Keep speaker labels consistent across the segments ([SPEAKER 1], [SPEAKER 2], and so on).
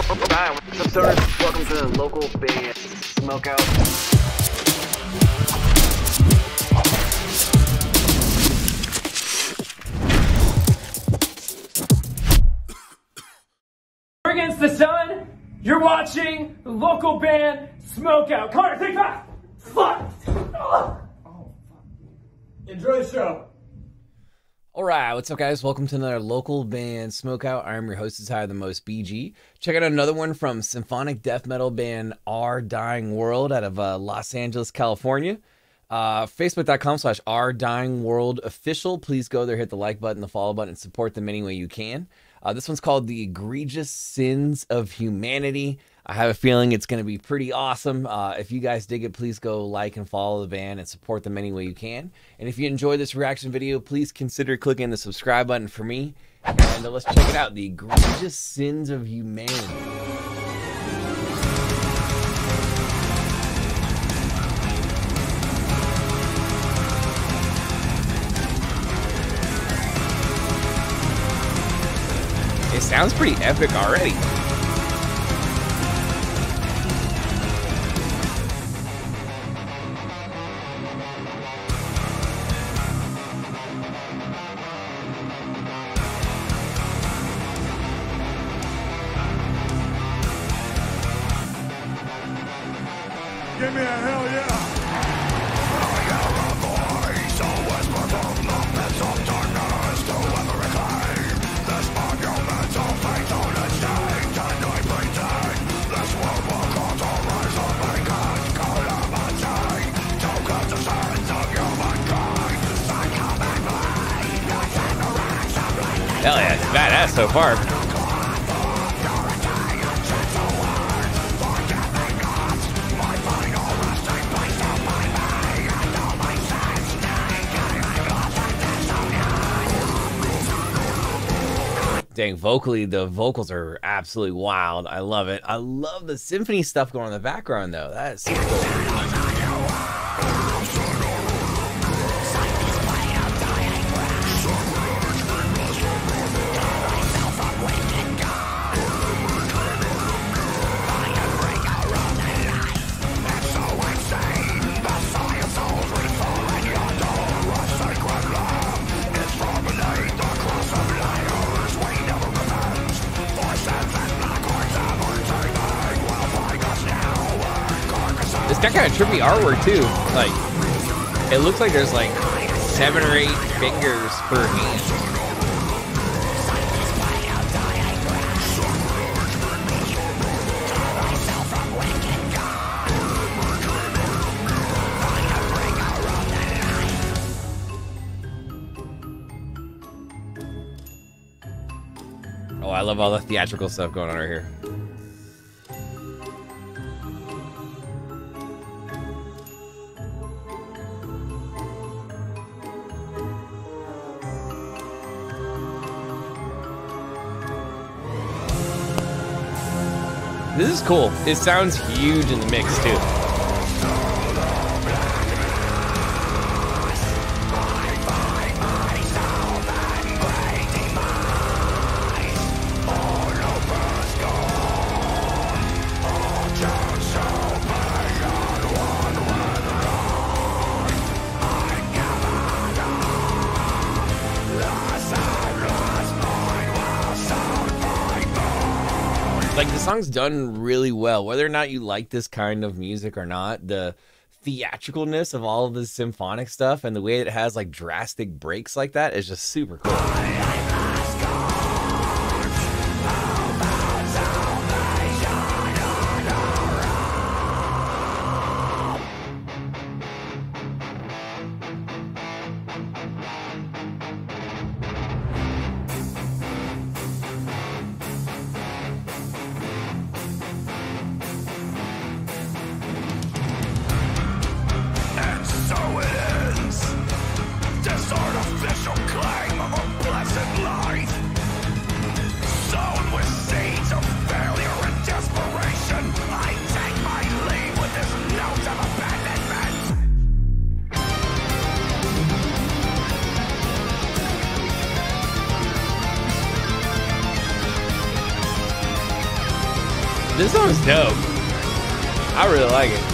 [SPEAKER 1] What's up, stoners? Welcome to the local Smokeout.
[SPEAKER 2] Against the sun. You're watching the local band Smokeout. Connor, take five. Oh, fuck. Enjoy the show.
[SPEAKER 3] All right, what's up, guys? Welcome to another local band Smokeout. I'm your host, is higher the most BG. Check out another one from symphonic death metal band Our Dying World out of uh, Los Angeles, California. Uh, Facebook.com slash Our Dying World official. Please go there, hit the like button, the follow button, and support them any way you can. Uh, this one's called The Egregious Sins of Humanity. I have a feeling it's going to be pretty awesome. Uh, if you guys dig it, please go like and follow the band and support them any way you can. And if you enjoyed this reaction video, please consider clicking the subscribe button for me. And uh, let's check it out The Egregious Sins of Humanity. It sounds pretty epic already.
[SPEAKER 4] Hell yeah,
[SPEAKER 3] badass so far. Dang, vocally, the vocals are absolutely wild. I love it. I love the symphony stuff going in the background, though. That is super cool. Got kind of trippy artwork too. Like, it looks like there's like seven or eight fingers per hand. Oh, I love all the theatrical stuff going on right here. This is cool. It sounds huge in the mix too. Song's done really well. Whether or not you like this kind of music or not the theatricalness of all of this symphonic stuff and the way it has like drastic breaks like that is just super cool song's dope. I really like it.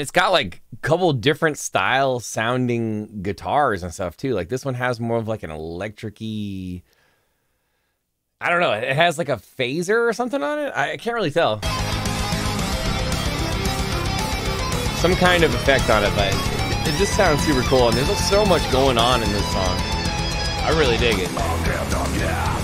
[SPEAKER 3] It's got like a couple different style sounding guitars and stuff too. Like this one has more of like an electricy. I don't know. It has like a phaser or something on it. I can't really tell. Some kind of effect on it, but it, it just sounds super cool. And there's so much going on in this song. I really dig it.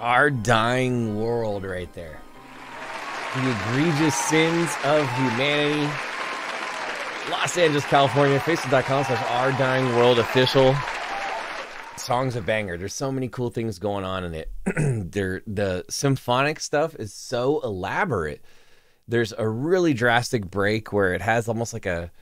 [SPEAKER 3] Our dying world, right there. The egregious sins of humanity. Los Angeles, California. Facebook.com slash Our Dying World official. Song's a banger. There's so many cool things going on in it. there, the symphonic stuff is so elaborate. There's a really drastic break where it has almost like a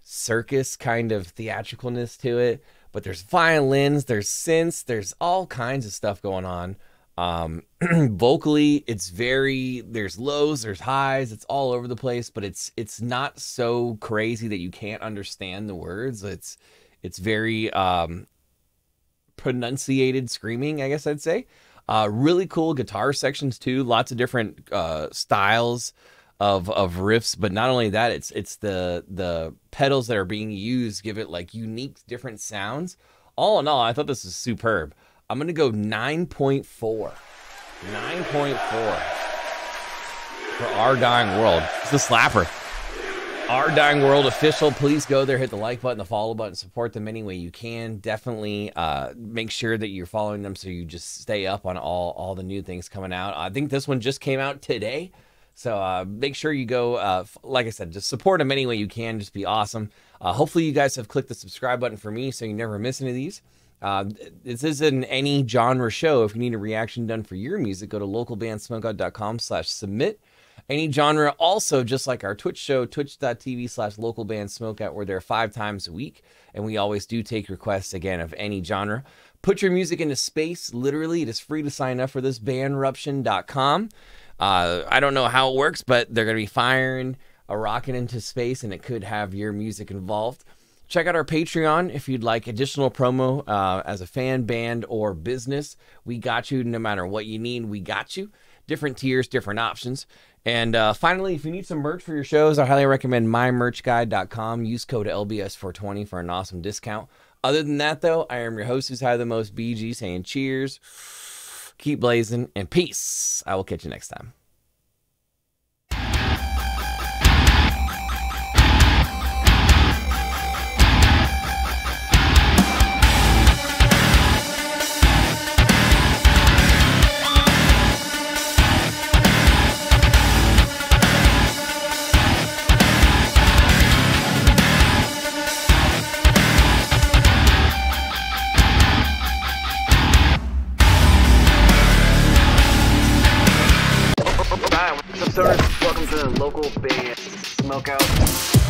[SPEAKER 3] circus kind of theatricalness to it. But there's violins, there's synths, there's all kinds of stuff going on. Um, vocally, it's very there's lows, there's highs, it's all over the place, but it's it's not so crazy that you can't understand the words. It's it's very um pronunciated screaming, I guess I'd say. Uh, really cool guitar sections too. Lots of different uh, styles of of riffs, but not only that, it's it's the the pedals that are being used give it like unique different sounds. All in all, I thought this was superb. I'm gonna go 9.4. 9.4 for Our Dying World. It's a slapper. Our Dying World official. Please go there, hit the like button, the follow button, support them any way you can. Definitely uh, make sure that you're following them so you just stay up on all all the new things coming out. I think this one just came out today. So uh, make sure you go, uh, like I said, just support them any way you can. Just be awesome. Uh, hopefully, you guys have clicked the subscribe button for me so you never miss any of these. Uh, this isn't any genre show. If you need a reaction done for your music, go to localbandsmokeout.com slash submit. Any genre, also just like our Twitch show, twitch.tv slash localbandsmokeout. We're there five times a week, and we always do take requests again of any genre. Put your music into space. Literally, it is free to sign up for this bandruption.com. Uh, I don't know how it works, but they're going to be firing a rocket into space, and it could have your music involved. Check out our Patreon if you'd like additional promo uh, as a fan, band, or business. We got you no matter what you need. We got you. Different tiers, different options. And uh, finally, if you need some merch for your shows, I highly recommend mymerchguy.com. Use code LBS420 for an awesome discount. Other than that, though, I am your host who's high the most BG saying cheers, keep blazing, and peace. I will catch you next time.
[SPEAKER 1] Welcome to the local band Smokeout.